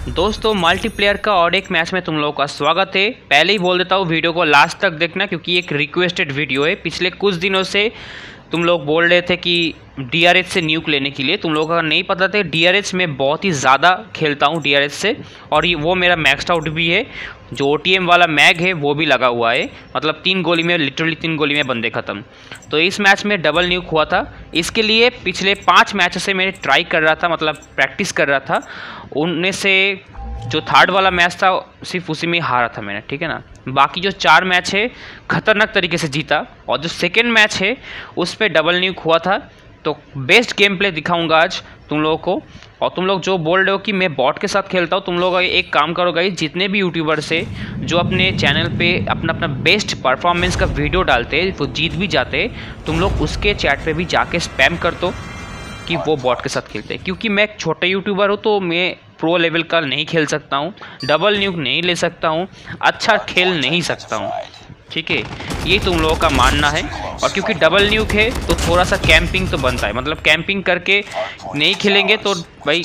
दोस्तों मल्टीप्लेयर का और एक मैच में तुम लोगों का स्वागत है। पहले ही बोल देता हूँ वीडियो को लास्ट तक देखना, क्योंकि एक रिक्वेस्टेड वीडियो है। पिछले कुछ दिनों से तुम लोग बोल रहे थे कि डी से न्यूक लेने के लिए। तुम लोगों का नहीं पता था डी में बहुत ही ज़्यादा खेलता हूँ डी से। और ये वो मेरा मैक्सड आउट भी है। जो ओटीएम वाला मैग है, वो भी लगा हुआ है। मतलब तीन गोली में लिटरली तीन गोली में बंदे ख़त्म। तो इस मैच में डबल न्यूक हुआ था। इसके लिए पिछले पाँच मैच से मैंने ट्राई कर रहा था मतलब प्रैक्टिस कर रहा था। उनमें से जो थर्ड वाला मैच था, सिर्फ़ उसी में हारा था मैंने, ठीक है ना? बाकी जो चार मैच है, खतरनाक तरीके से जीता, और जो सेकेंड मैच है, उस पर डबल न्यूक हुआ था। तो बेस्ट गेम प्ले दिखाऊँगा आज तुम लोगों को, और तुम लोग जो बोल रहे हो कि मैं बॉट के साथ खेलता हूँ, तुम लोग एक काम करो गाइस जितने भी यूट्यूबर से जो अपने चैनल पे अपना अपना बेस्ट परफॉर्मेंस का वीडियो डालते वो जीत भी जाते तुम लोग उसके चैट पे भी जाके स्पैम कर दो कि वो बॉट के साथ खेलते क्योंकि मैं एक छोटा यूट्यूबर हूँ तो मैं प्रो लेवल का नहीं खेल सकता हूँ डबल न्यूक नहीं ले सकता हूँ अच्छा खेल नहीं सकता हूँ। ठीक है? ये तुम लोगों का मानना है। और क्योंकि डबल न्यूक है तो थोड़ा सा कैंपिंग तो बनता है। मतलब कैंपिंग करके नहीं खेलेंगे तो भाई,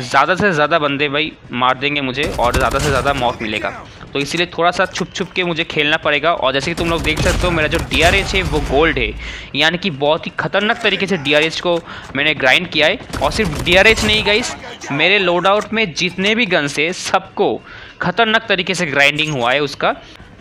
ज़्यादा से ज़्यादा बंदे भाई मार देंगे मुझे और ज़्यादा से ज़्यादा मौत मिलेगा। तो इसीलिए थोड़ा सा छुप छुप के मुझे खेलना पड़ेगा। और जैसे कि तुम लोग देख सकते हो, मेरा जो DRH है, वो गोल्ड है। यानी कि बहुत ही खतरनाक तरीके से DRH को मैंने ग्राइंड किया है। और सिर्फ़ DRH नहीं गई मेरे लोड आउट में जितने भी गन्स है, सबको खतरनाक तरीके से ग्राइंडिंग हुआ है उसका।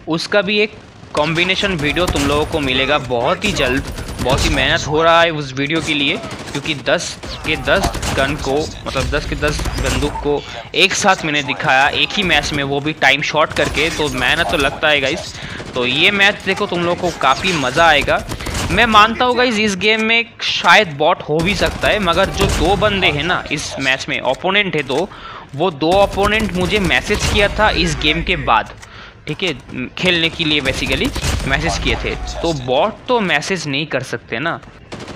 उसका भी एक कॉम्बिनेशन वीडियो तुम लोगों को मिलेगा। बहुत ही जल्द, बहुत ही मेहनत हो रहा है उस वीडियो के लिए। क्योंकि 10 के 10 गन को मतलब 10 के 10 बंदूक को एक साथ मैंने दिखाया, एक ही मैच में वो भी टाइम शॉर्ट करके तो मेहनत तो लगता है गाइस तो ये मैच देखो तुम लोग को काफ़ी मज़ा आएगा। मैं मानता हूँ गाइज़ इस गेम में शायद बॉट हो भी सकता है, मगर जो दो बंदे हैं ना, इस मैच में ओपोनेंट है दो, वो दो ओपोनेंट मुझे मैसेज किया था इस गेम के बाद, ठीक है, खेलने के लिए बेसिकली मैसेज किए थे। तो बॉट तो मैसेज नहीं कर सकते ना।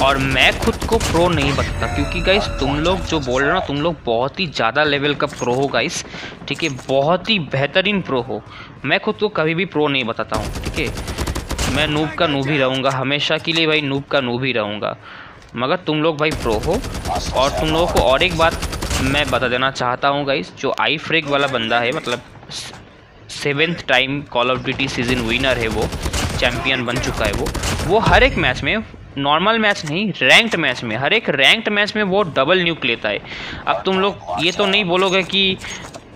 और मैं खुद को प्रो नहीं बताता क्योंकि गाइस तुम लोग जो बोल रहे हो ना, तुम लोग बहुत ही ज़्यादा लेवल का प्रो हो गाइस ठीक है? बहुत ही बेहतरीन प्रो हो। मैं खुद को कभी भी प्रो नहीं बताता हूँ, ठीक है? मैं नूब का नूब ही रहूँगा, हमेशा के लिए भाई नूब का नूब ही रहूँगा। मगर तुम लोग भाई प्रो हो, और तुम लोगों को और एक बात मैं बता देना चाहता हूँ गाइस जो आई फ्रेक वाला बंदा है मतलब seventh time call of duty season winner है वो चैम्पियन बन चुका है वो वो हर एक मैच में नॉर्मल मैच नहीं रैंक्ड मैच में। हर एक रैंक्ड मैच में वो डबल न्यूक लेता है। अब तुम लोग ये तो नहीं बोलोगे कि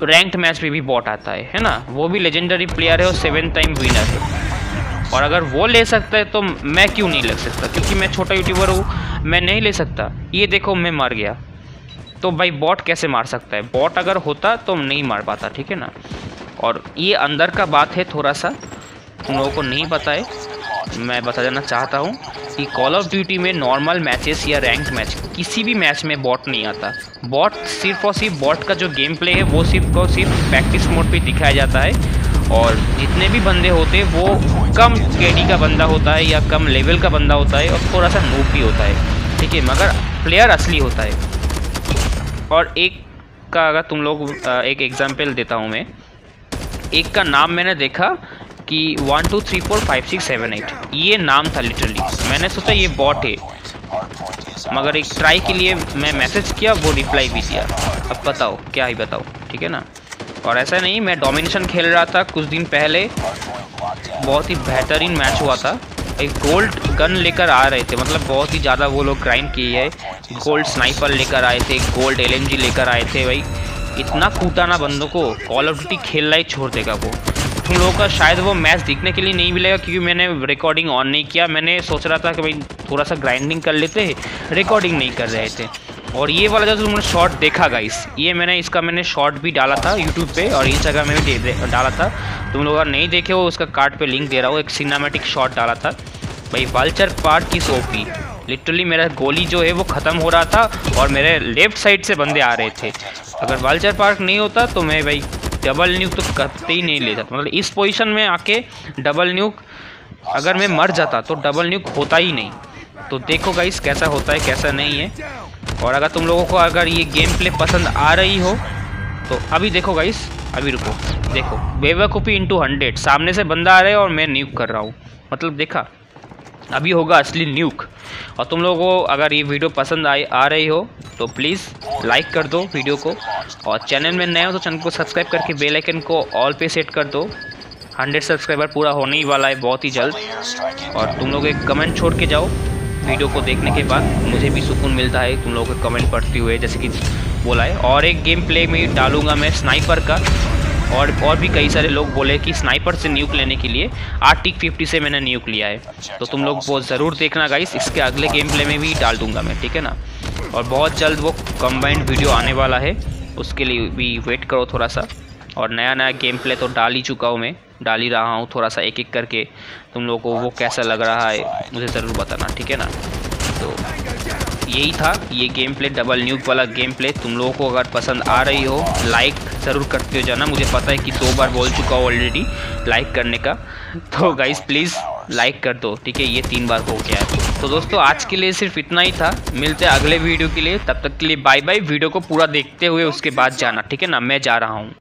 रैंक्ड मैच में भी बॉट आता है है ना? वो भी लेजेंडरी प्लेयर है और सेवन टाइम विनर है। और अगर वो ले सकता है तो मैं क्यों नहीं ले सकता? क्योंकि मैं छोटा यूट्यूबर हूँ, मैं नहीं ले सकता। ये देखो, मैं मर गया। तो भाई बॉट कैसे मार सकता है? बॉट अगर होता तो नहीं मार पाता, ठीक है ना? और ये अंदर का बात है थोड़ा सा। तुम लोगों को नहीं पता है। मैं बता देना चाहता हूँ। कि कॉल ऑफ़ ड्यूटी में नॉर्मल मैचेस या रैंक मैच किसी भी मैच में बॉट नहीं आता। बॉट सिर्फ़ और सिर्फ़ बॉट का जो गेम प्ले है, वो सिर्फ़ और सिर्फ़ प्रैक्टिस मोड पे दिखाया जाता है। और जितने भी बंदे होते हैं, वो कम के का बंदा होता है या कम लेवल का बंदा होता है और थोड़ा सा नूप भी होता है। ठीक है, मगर प्लेयर असली होता है। और एक का अगर तुम लोग एक एग्ज़ाम्पल देता हूँ मैं। एक का नाम मैंने देखा कि one two three four five six seven eight ये नाम था लिटरली मैंने सोचा ये बॉट है। मगर एक ट्राई के लिए मैं मैसेज किया, वो रिप्लाई भी दिया। अब बताओ, क्या ही बताओ, ठीक है ना? और ऐसा नहीं, मैं डोमिनेशन खेल रहा था कुछ दिन पहले। बहुत ही बेहतरीन मैच हुआ था। एक गोल्ड गन लेकर आ रहे थे। मतलब बहुत ही ज़्यादा वो लोग ग्राइंड किए है। गोल्ड स्नाइपर लेकर आए थे गोल्ड एल लेकर आए थे भाई। इतना कूटाना बंदों को। कॉल ऑफ़ ड्यूटी खेलना ही, छोड़ देगा वो। तुम लोगों का शायद वो मैच दिखने के लिए नहीं मिलेगा क्योंकि मैंने रिकॉर्डिंग ऑन नहीं किया। मैंने सोच रहा था कि भाई थोड़ा सा ग्राइंडिंग कर लेते रिकॉर्डिंग नहीं कर रहे थे। और ये वाला जो तुमने शॉर्ट देखा गाइस ये मैंने, इसका मैंने शॉर्ट भी डाला था यूट्यूब पे और इंस्टाग्राम में भी डाला था। तुम लोग अगर नहीं देखे हो, उसका कार्ड पे लिंक दे रहा हूँ। एक सिनेमेटिक शॉट डाला था। भाई वाल्चर पार्ट की सोपी लिटरली मेरा गोली जो है, वो ख़त्म हो रहा था और मेरे लेफ़्ट साइड से बंदे आ रहे थे। अगर वालचर पार्क नहीं होता तो मैं भाई डबल न्यूक तो करते ही नहीं ले जाता। मतलब इस पोजीशन में आके डबल न्यूक अगर मैं मर जाता तो डबल न्यूक होता ही नहीं। तो देखो गाइस कैसा होता है, कैसा नहीं है। और अगर तुम लोगों को अगर ये गेम प्ले पसंद आ रही हो तो अभी देखो गाइस अभी रुको। देखो, बेवकूफ़ी इंटू हंड्रेड सामने से बंदा आ रहा है और मैं न्यूक कर रहा हूँ। मतलब देखा अभी होगा असली न्यूक और तुम लोगों को अगर ये वीडियो पसंद आई, आ रही हो तो प्लीज़ लाइक कर दो वीडियो को। और चैनल में नए हो तो चैनल को सब्सक्राइब करके बेल आइकन को ऑल पे सेट कर दो। हंड्रेड सब्सक्राइबर पूरा होने ही वाला है बहुत ही जल्द। और तुम लोग एक कमेंट छोड़ के जाओ। वीडियो को देखने के बाद मुझे भी सुकून मिलता है, तुम लोगों के कमेंट पढ़ते हुए, जैसे कि बोला है। और एक गेम प्ले में डालूँगा मैं स्नाइपर का। और और भी कई सारे लोग बोले कि स्नाइपर से न्यूक लेने के लिए आर्टिक फिफ्टी से मैंने न्यूक लिया है। तो तुम लोग वो ज़रूर देखना गाइस इसके अगले गेम प्ले में भी डाल दूँगा मैं ठीक है ना? और बहुत जल्द वो कम्बाइंड वीडियो आने वाला है उसके लिए भी वेट करो थोड़ा सा और नया नया गेम प्ले तो डाल ही चुका हूँ मैं डाल ही रहा हूँ थोड़ा सा एक एक करके। तुम लोगों को वो कैसा लग रहा है मुझे ज़रूर बताना ठीक है ना? तो यही था ये गेम प्ले डबल न्यूक वाला गेम प्ले तुम लोगों को अगर पसंद आ रही हो लाइक ज़रूर करते हो जाना। मुझे पता है कि दो बार बोल चुका हूँ ऑलरेडी लाइक करने का। तो गाइज़ प्लीज़ लाइक कर दो, ठीक है? ये तीन बार हो गया है। तो दोस्तों, आज के लिए सिर्फ़ इतना ही था। मिलते हैं अगले वीडियो के लिए। तब तक के लिए बाय बाय वीडियो को पूरा देखते हुए उसके बाद जाना, ठीक है ना? मैं जा रहा हूँ।